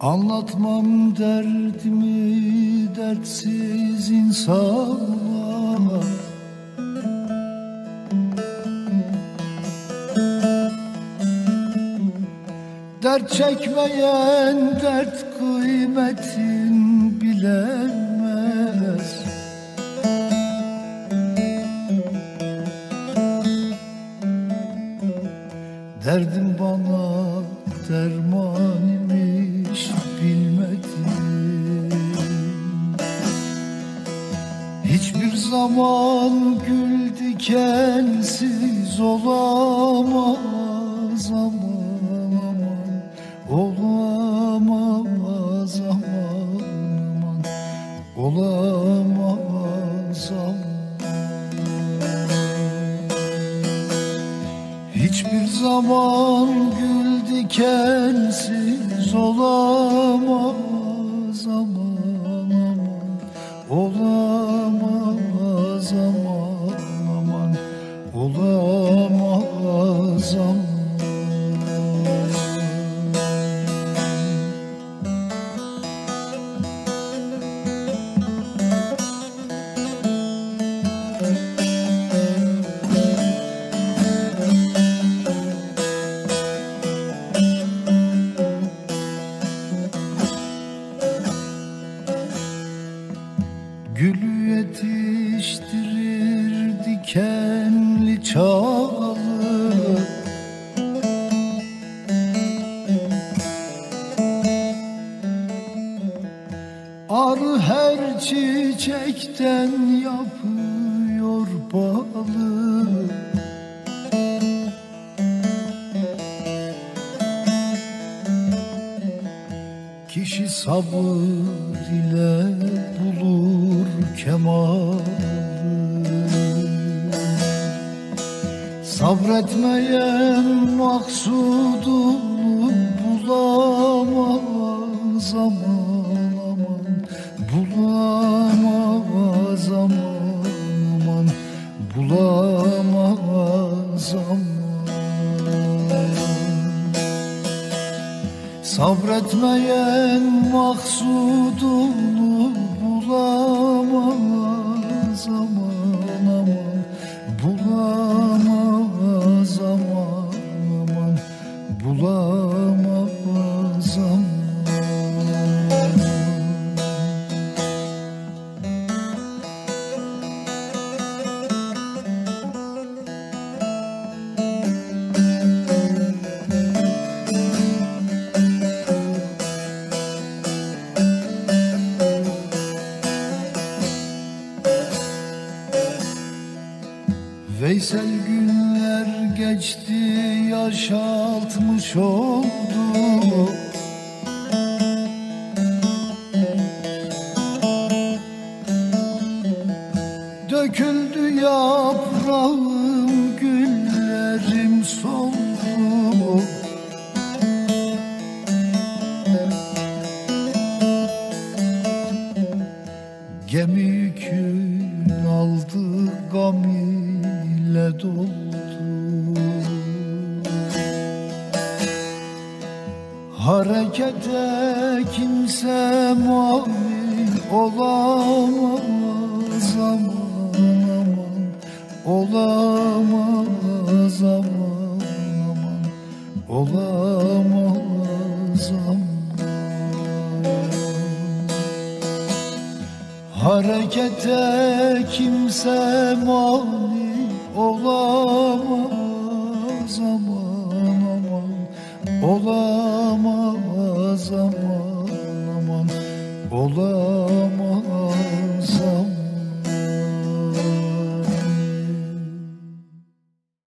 Anlatmam derdimi dertsiz insana Dert çekmeyen dert kıymetin bilemez Derdim bana derman zaman gül dikensiz olamaz aman aman Olamaz aman aman Olamaz aman. Hiçbir zaman gül dikensiz olamaz aman aman Olamaz aman Gülü yetiştirir dikenli çalı Arı her çiçekten yapıyor balı. Kişi sabır ile bulur kemalı Sabretmeyen maksudunu bulamaz aman. Aman Bulamaz aman. Aman Bulamaz aman. Sabretmeyen maksudunu bulamaz aman Veysel günler geçti yaşaltmış oldu. Döküldü yaprağım güllerim soldu. Gemi Harekete kimse mani olamaz aman aman. Olamaz aman aman. Olamaz aman. Harekete kimse mani olamaz aman Olamaz aman aman. Olamaz